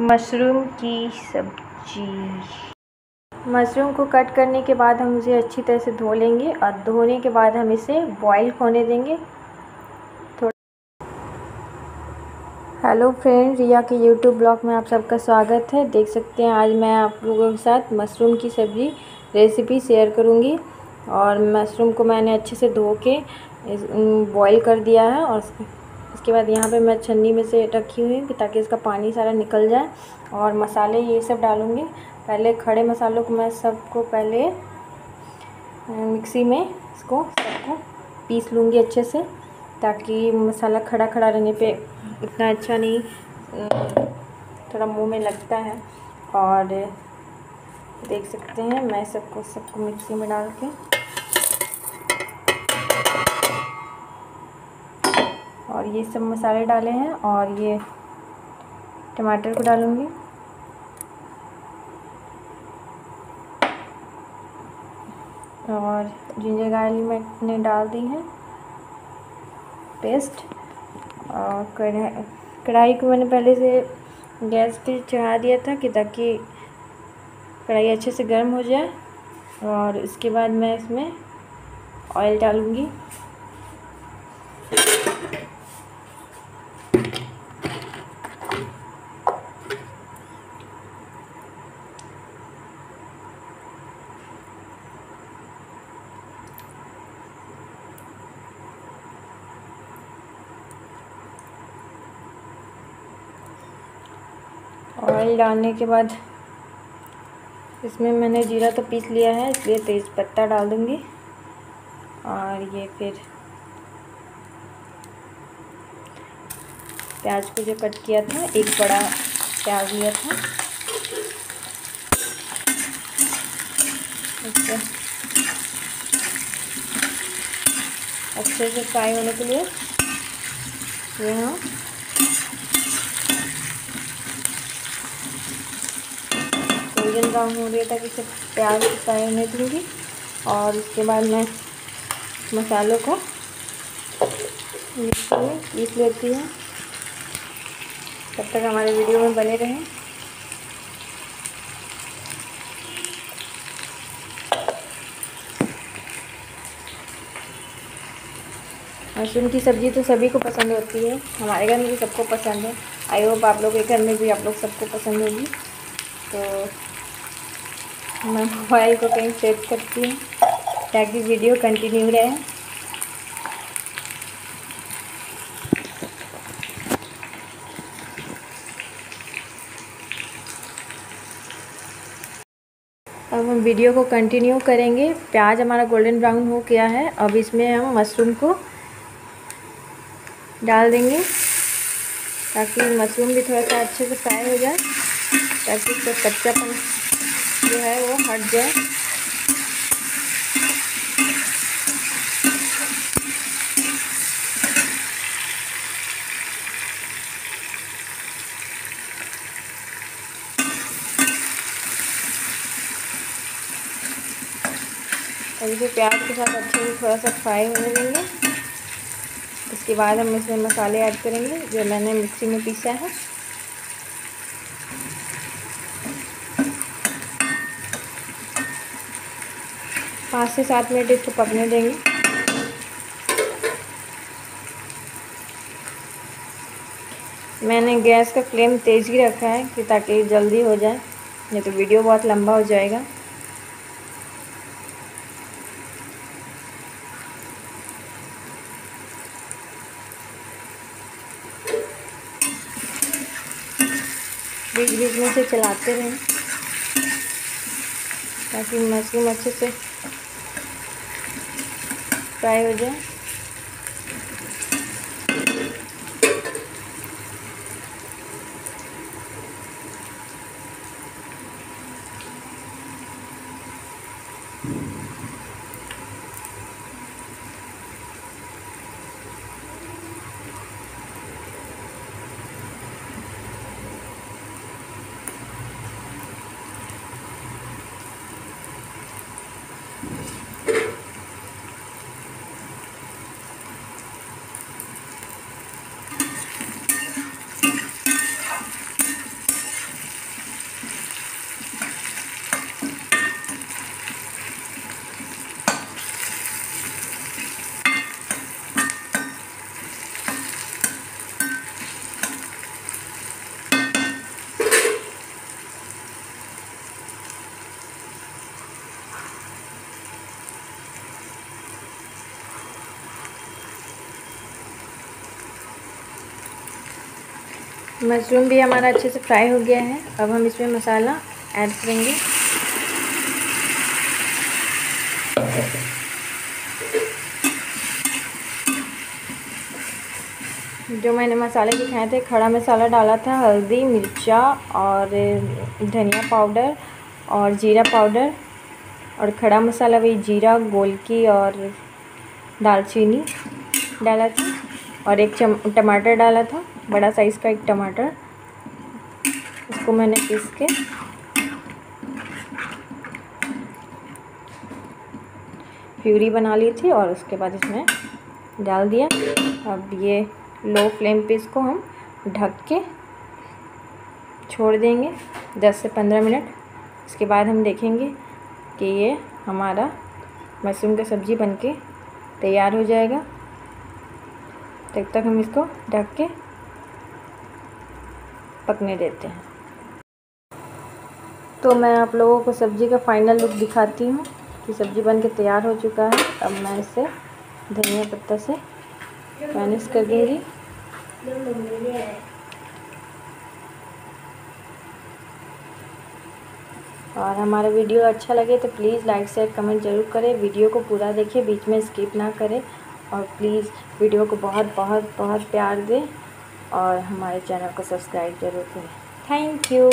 Mushroom की सब्ज़ी। Mushroom को कट करने के बाद हम उसे अच्छी तरह से धो लेंगे और धोने के बाद हम इसे बॉईल होने देंगे। थोड़ा हेलो फ्रेंड रिया के यूट्यूब ब्लॉग में आप सबका स्वागत है। देख सकते हैं आज मैं आप लोगों के साथ मशरूम की सब्ज़ी रेसिपी शेयर करूँगी। और मशरूम को मैंने अच्छे से धो के बॉईल कर दिया है और इसके बाद यहाँ पे मैं छन्नी में से रखी हुई हूँ ताकि इसका पानी सारा निकल जाए और मसाले ये सब डालूँगी। पहले खड़े मसालों को मैं सबको पहले मिक्सी में इसको सबको पीस लूँगी अच्छे से, ताकि मसाला खड़ा खड़ा रहने पे इतना अच्छा नहीं थोड़ा मुँह में लगता है। और देख सकते हैं मैं सबको सबको मिक्सी में डाल के। ये सब मसाले डाले हैं और ये टमाटर को डालूँगी। और जिंजर गार्लिक मैंने डाल दी है। पेस्ट। और कढ़ाई कढ़ाई को मैंने पहले से गैस पे चढ़ा दिया था कि ताकि कढ़ाई अच्छे से गर्म हो जाए। और इसके बाद मैं इसमें ऑयल डालूँगी। ऑयल डालने के बाद इसमें मैंने जीरा तो पीस लिया है, इसलिए तेज़ पत्ता डाल दूँगी। और ये फिर प्याज को जो कट किया था, एक बड़ा प्याज लिया था। अच्छे से फ्राई होने के लिए ये गोल्डन ब्राउन हो रहा था कि सब प्याज फ्राई होने दूँगी और उसके बाद मैं मसालों को पीस लेती हूँ। तब तक हमारे वीडियो में बने रहें। मशरूम की सब्ज़ी तो सभी को पसंद होती है। हमारे घर में भी सबको पसंद है। आई होप आप लोग के घर में भी आप लोग सबको पसंद होगी। तो मैं मोबाइल को कहीं सेट करती हूँ, ताकि वीडियो कंटिन्यू रहे। अब हम वीडियो को कंटिन्यू करेंगे। प्याज हमारा गोल्डन ब्राउन हो गया है। अब इसमें हम मशरूम को डाल देंगे, ताकि मशरूम भी थोड़ा सा अच्छे से फ्राई हो जाए, ताकि इसका कच्चापन जो है वो हट जाए। और इसे प्याज के साथ अच्छे से थोड़ा सा फ्राई होने देंगे। इसके बाद हम इसमें मसाले ऐड करेंगे, जो मैंने मिक्सी में पीसा है। पाँच से सात मिनट इसको पकने देंगे। मैंने गैस का फ्लेम तेज़ ही रखा है कि ताकि जल्दी हो जाए, नहीं तो वीडियो बहुत लंबा हो जाएगा। बीच बीच में से चलाते रहें, ताकि मशरूम अच्छे से फ्राई हो जाए। मशरूम भी हमारा अच्छे से फ्राई हो गया है। अब हम इसमें मसाला ऐड करेंगे। जो मैंने मसाले दिखाए थे, खड़ा मसाला डाला था, हल्दी, मिर्चा और धनिया पाउडर और जीरा पाउडर और खड़ा मसाला वही जीरा, गोलकी और दालचीनी डाला था और एक टमाटर डाला था। बड़ा साइज़ का एक टमाटर। इसको मैंने पीस के प्यूरी बना ली थी और उसके बाद इसमें डाल दिया। अब ये लो फ्लेम पे इसको हम ढक के छोड़ देंगे 10 से 15 मिनट। इसके बाद हम देखेंगे कि ये हमारा मशरूम का सब्ज़ी बनके तैयार हो जाएगा। तब तक हम इसको ढक के पकने देते हैं। तो मैं आप लोगों को सब्ज़ी का फाइनल लुक दिखाती हूँ कि सब्ज़ी बन के तैयार हो चुका है। अब मैं इसे धनिया पत्ता से गार्निश कर दूँगी। और हमारा वीडियो अच्छा लगे तो प्लीज़ लाइक शेयर कमेंट ज़रूर करें। वीडियो को पूरा देखें बीच में स्किप ना करें। और प्लीज़ वीडियो को बहुत बहुत बहुत प्यार दें। और हमारे चैनल को सब्सक्राइब ज़रूर करें। Thank you.